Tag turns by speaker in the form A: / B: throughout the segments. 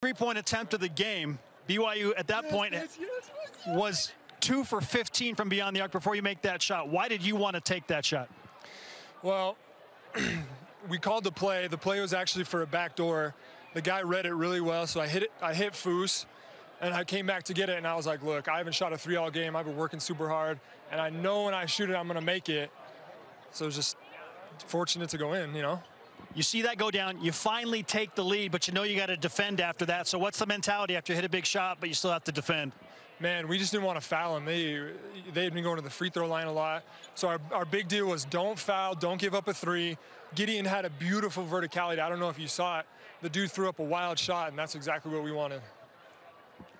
A: three-point attempt of the game. BYU at that point was two for 15 from beyond the arc before you make that shot. Why did you want to take that shot?
B: Well, we called the play. The play was actually for a backdoor. The guy read it really well, so I hit it. I hit Foos, and I came back to get it, and I was like, "Look, I haven't shot a three all game. I've been working super hard, and I know when I shoot it, I'm gonna make it." So it's just fortunate to go in, you know.
A: You see that go down, you finally take the lead, but you know you got to defend after that. So what's the mentality after you hit a big shot, but you still have to defend?
B: Man, we just didn't want to foul them. They they had been going to the free throw line a lot. So our, our big deal was don't foul, don't give up a three. Gideon had a beautiful verticality. I don't know if you saw it. The dude threw up a wild shot, and that's exactly what we wanted.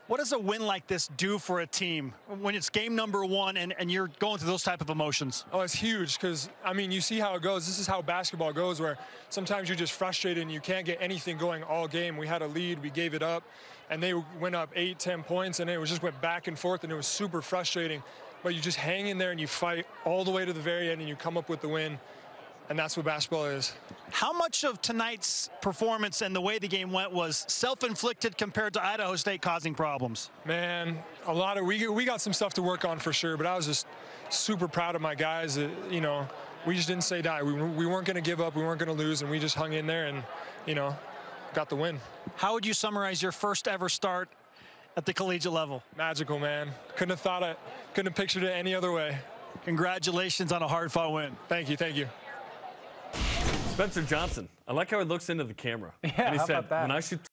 A: What does a win like this do for a team when it's game number one and, and you're going through those type of emotions?
B: Oh, it's huge because, I mean, you see how it goes. This is how basketball goes where sometimes you're just frustrated and you can't get anything going all game. We had a lead, we gave it up, and they went up eight, ten points, and it was just went back and forth, and it was super frustrating. But you just hang in there and you fight all the way to the very end and you come up with the win and that's what basketball is.
A: How much of tonight's performance and the way the game went was self-inflicted compared to Idaho State causing problems?
B: Man, a lot of we we got some stuff to work on for sure, but I was just super proud of my guys. That, you know, we just didn't say die. We, we weren't going to give up. We weren't going to lose, and we just hung in there and, you know, got the win.
A: How would you summarize your first ever start at the collegiate level?
B: Magical, man. Couldn't have thought it. Couldn't have pictured it any other way.
A: Congratulations on a hard-fought win.
B: Thank you. Thank you.
C: Spencer Johnson. I like how he looks into the camera.
D: Yeah,
C: and he
D: how
C: said,
D: about that?
C: when I shoot